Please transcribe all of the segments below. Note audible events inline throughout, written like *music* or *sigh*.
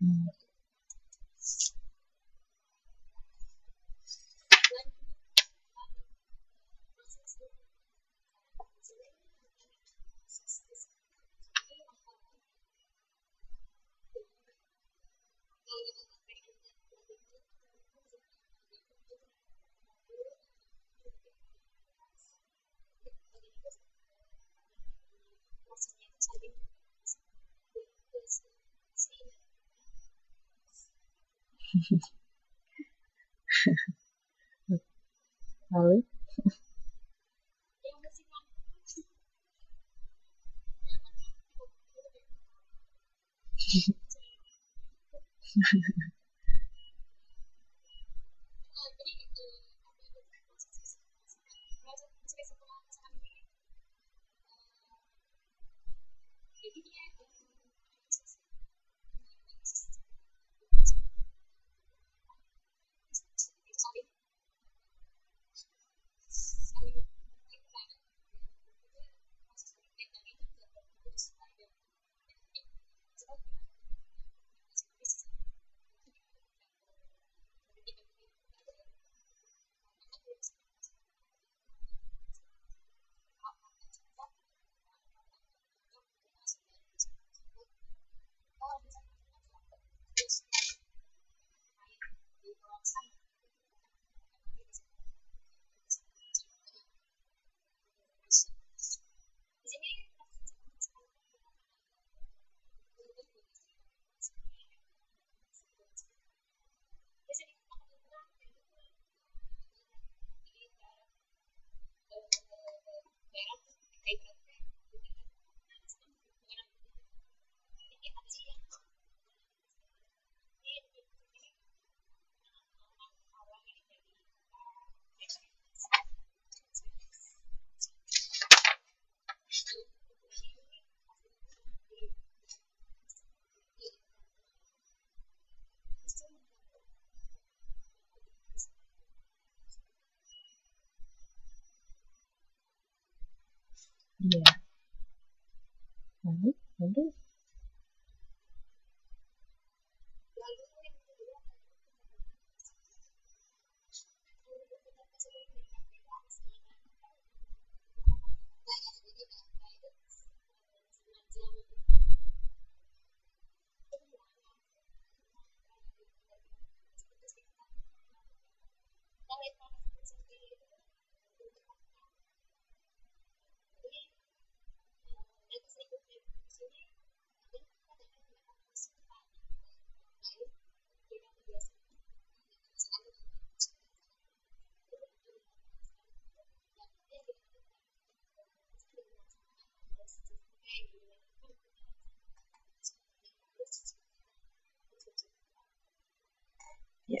mm. *laughs* 呵呵，呵呵，嗯，哎。呵呵，呵呵呵。Yeah.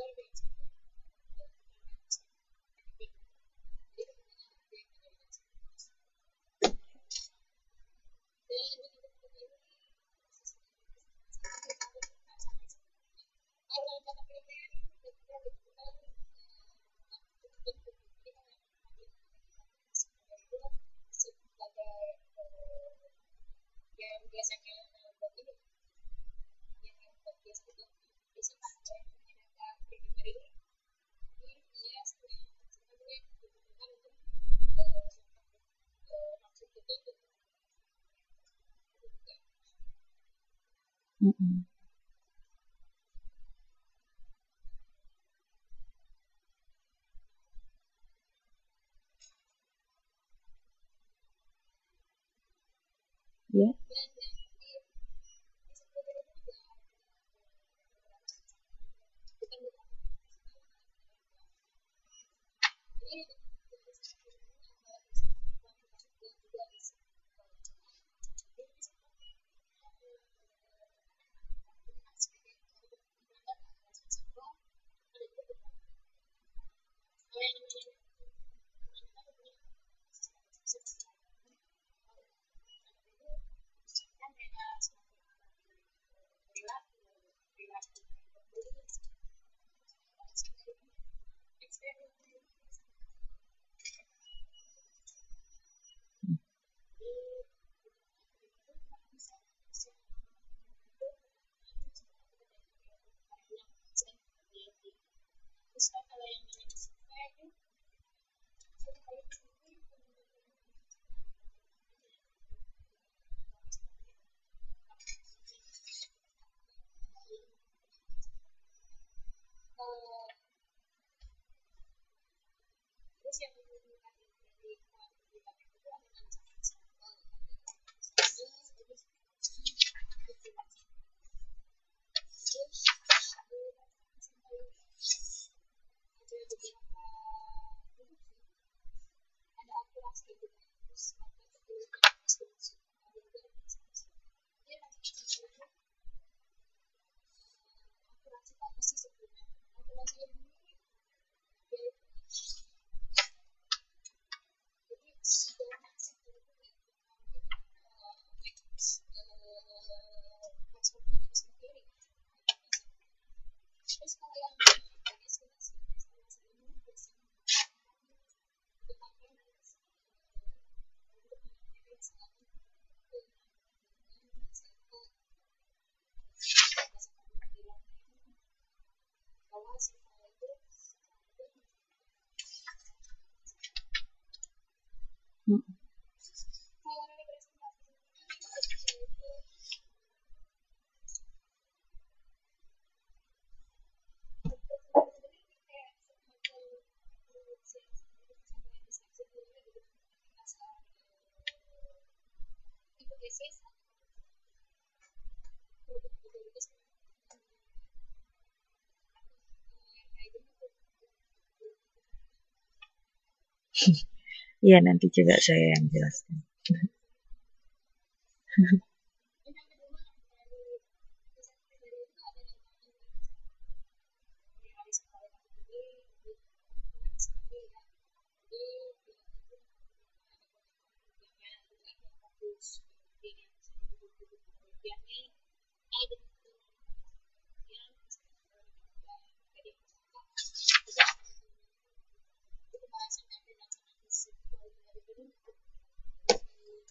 saving Mm-mm. Yeah. terus yang menghubungkan dari ada akurasi gitu terus ada kebutuhan dia nanti akurasi sebenarnya? Akurasi yang Mm-hmm. ya nanti juga saya yang jelaskan. *laughs*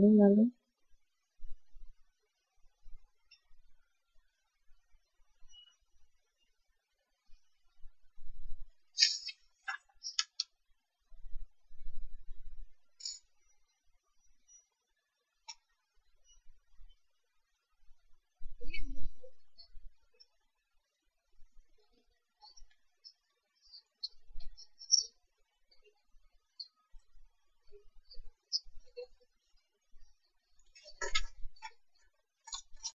dale, dale.